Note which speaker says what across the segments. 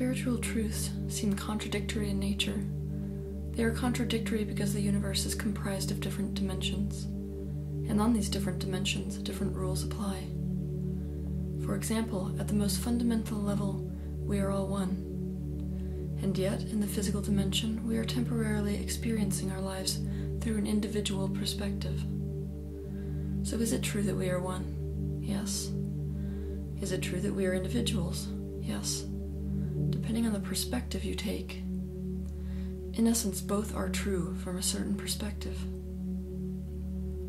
Speaker 1: Spiritual truths seem contradictory in nature. They are contradictory because the universe is comprised of different dimensions, and on these different dimensions, different rules apply. For example, at the most fundamental level, we are all one. And yet, in the physical dimension, we are temporarily experiencing our lives through an individual perspective. So, is it true that we are one? Yes. Is it true that we are individuals? Yes. Depending on the perspective you take. In essence, both are true from a certain perspective.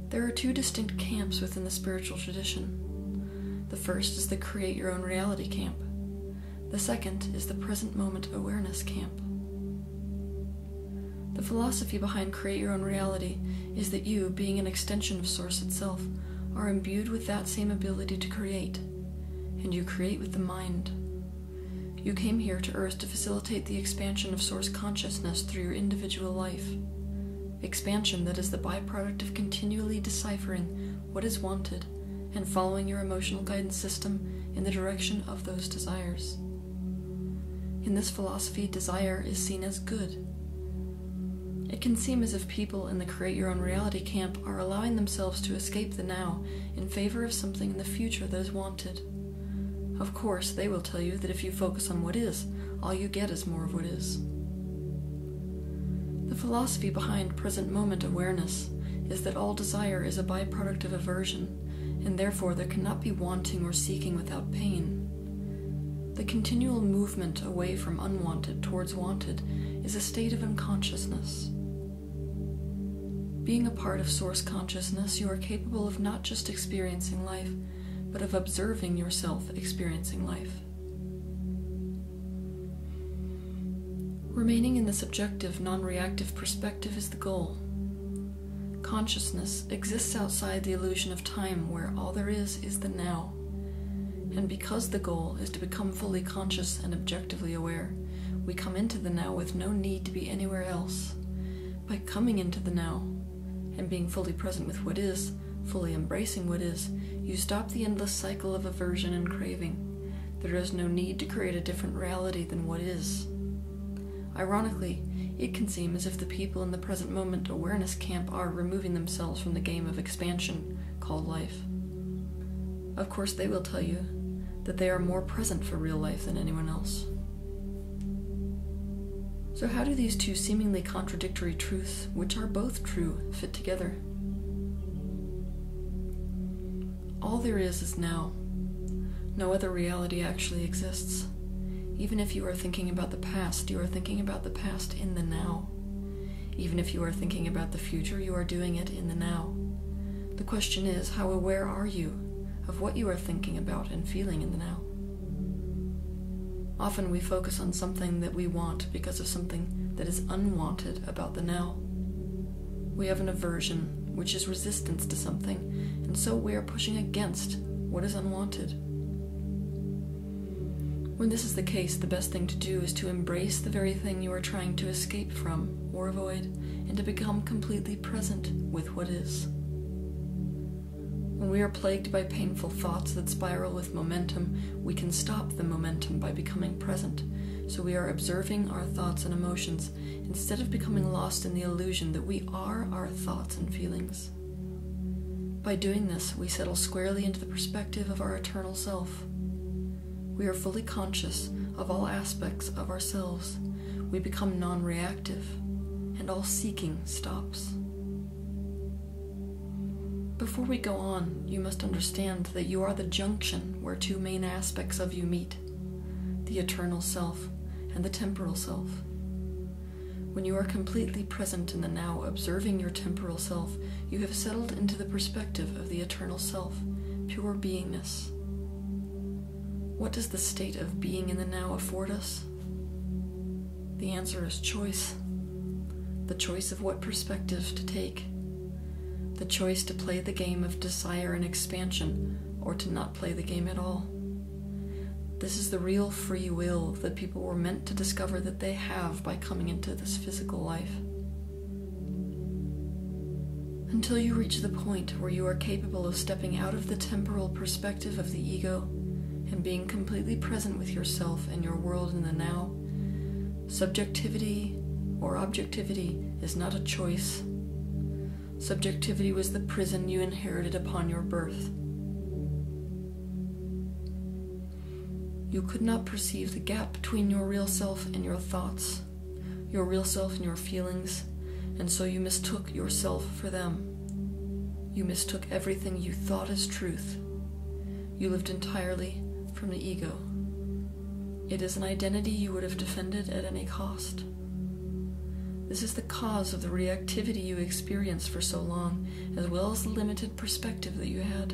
Speaker 1: There are two distinct camps within the spiritual tradition. The first is the create your own reality camp. The second is the present moment awareness camp. The philosophy behind create your own reality is that you, being an extension of Source itself, are imbued with that same ability to create, and you create with the mind. You came here to Earth to facilitate the expansion of Source consciousness through your individual life. Expansion that is the byproduct of continually deciphering what is wanted and following your emotional guidance system in the direction of those desires. In this philosophy, desire is seen as good. It can seem as if people in the create your own reality camp are allowing themselves to escape the now in favor of something in the future that is wanted. Of course, they will tell you that if you focus on what is, all you get is more of what is. The philosophy behind present moment awareness is that all desire is a byproduct of aversion, and therefore there cannot be wanting or seeking without pain. The continual movement away from unwanted towards wanted is a state of unconsciousness. Being a part of Source consciousness, you are capable of not just experiencing life, but of observing yourself experiencing life. Remaining in this objective, non reactive perspective is the goal. Consciousness exists outside the illusion of time where all there is is the now. And because the goal is to become fully conscious and objectively aware, we come into the now with no need to be anywhere else. By coming into the now and being fully present with what is, fully embracing what is, you stop the endless cycle of aversion and craving. There is no need to create a different reality than what is. Ironically, it can seem as if the people in the present moment awareness camp are removing themselves from the game of expansion called life. Of course, they will tell you that they are more present for real life than anyone else. So, how do these two seemingly contradictory truths, which are both true, fit together? All there is is now. No other reality actually exists. Even if you are thinking about the past, you are thinking about the past in the now. Even if you are thinking about the future, you are doing it in the now. The question is, how aware are you of what you are thinking about and feeling in the now? Often we focus on something that we want because of something that is unwanted about the now. We have an aversion, which is resistance to something, and so we are pushing against what is unwanted. When this is the case, the best thing to do is to embrace the very thing you are trying to escape from or avoid, and to become completely present with what is. When we are plagued by painful thoughts that spiral with momentum, we can stop the momentum by becoming present. So we are observing our thoughts and emotions instead of becoming lost in the illusion that we are our thoughts and feelings. By doing this, we settle squarely into the perspective of our eternal self. We are fully conscious of all aspects of ourselves. We become non reactive, and all seeking stops. Before we go on, you must understand that you are the junction where two main aspects of you meet the eternal self and the temporal self. When you are completely present in the now, observing your temporal self, you have settled into the perspective of the eternal self, pure beingness. What does the state of being in the now afford us? The answer is choice. The choice of what perspective to take. The choice to play the game of desire and expansion or to not play the game at all. This is the real free will that people were meant to discover that they have by coming into this physical life. Until you reach the point where you are capable of stepping out of the temporal perspective of the ego and being completely present with yourself and your world in the now. Subjectivity or objectivity is not a choice. Subjectivity was the prison you inherited upon your birth. You could not perceive the gap between your real self and your thoughts, your real self and your feelings, and so you mistook yourself for them. You mistook everything you thought as truth. You lived entirely from the ego. It is an identity you would have defended at any cost. This is the cause of the reactivity you experienced for so long, as well as the limited perspective that you had.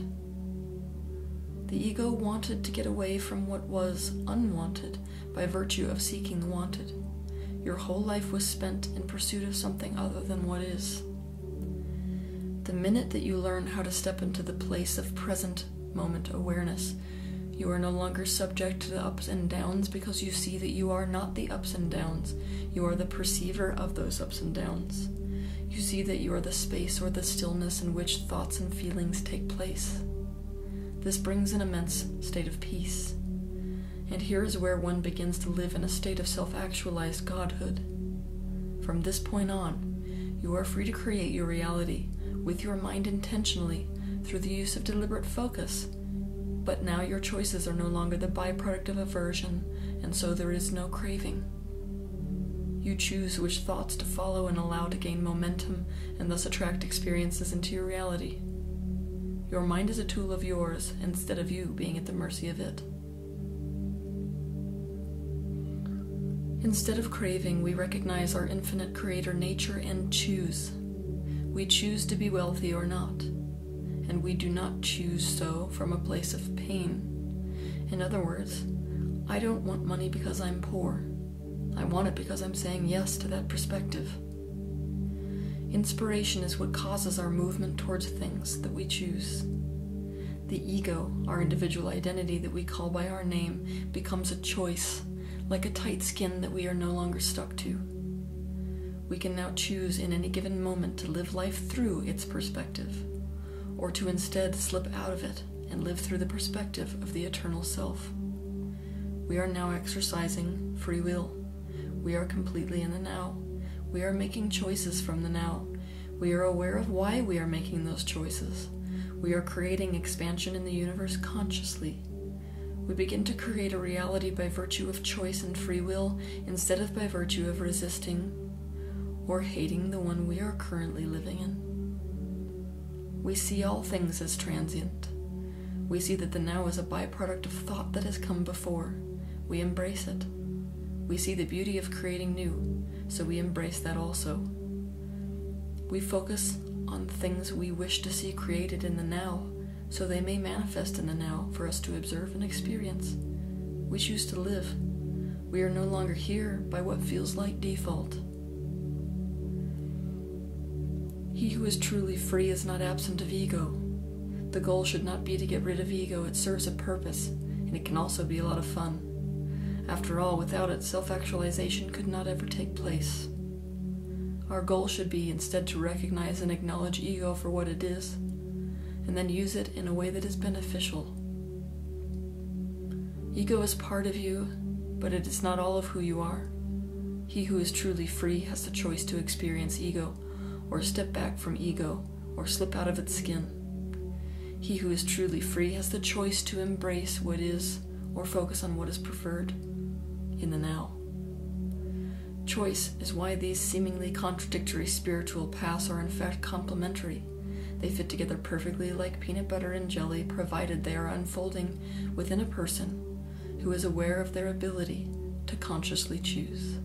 Speaker 1: The ego wanted to get away from what was unwanted by virtue of seeking the wanted. Your whole life was spent in pursuit of something other than what is. The minute that you learn how to step into the place of present moment awareness, you are no longer subject to the ups and downs because you see that you are not the ups and downs. You are the perceiver of those ups and downs. You see that you are the space or the stillness in which thoughts and feelings take place. This brings an immense state of peace. And here is where one begins to live in a state of self actualized godhood. From this point on, you are free to create your reality with your mind intentionally through the use of deliberate focus but now your choices are no longer the byproduct of aversion, and so there is no craving. You choose which thoughts to follow and allow to gain momentum and thus attract experiences into your reality. Your mind is a tool of yours instead of you being at the mercy of it. Instead of craving, we recognize our infinite creator nature and choose. We choose to be wealthy or not and we do not choose so from a place of pain. In other words, I don't want money because I'm poor. I want it because I'm saying yes to that perspective. Inspiration is what causes our movement towards things that we choose. The ego, our individual identity that we call by our name, becomes a choice, like a tight skin that we are no longer stuck to. We can now choose in any given moment to live life through its perspective or to instead slip out of it and live through the perspective of the eternal self. We are now exercising free will. We are completely in the now. We are making choices from the now. We are aware of why we are making those choices. We are creating expansion in the universe consciously. We begin to create a reality by virtue of choice and free will instead of by virtue of resisting or hating the one we are currently living in. We see all things as transient. We see that the now is a byproduct of thought that has come before. We embrace it. We see the beauty of creating new, so we embrace that also. We focus on things we wish to see created in the now, so they may manifest in the now for us to observe and experience. We choose to live. We are no longer here by what feels like default. He who is truly free is not absent of ego. The goal should not be to get rid of ego, it serves a purpose, and it can also be a lot of fun. After all, without it, self actualization could not ever take place. Our goal should be instead to recognize and acknowledge ego for what it is, and then use it in a way that is beneficial. Ego is part of you, but it is not all of who you are. He who is truly free has the choice to experience ego or step back from ego, or slip out of its skin. He who is truly free has the choice to embrace what is or focus on what is preferred in the now. Choice is why these seemingly contradictory spiritual paths are in fact complementary. They fit together perfectly like peanut butter and jelly, provided they are unfolding within a person who is aware of their ability to consciously choose.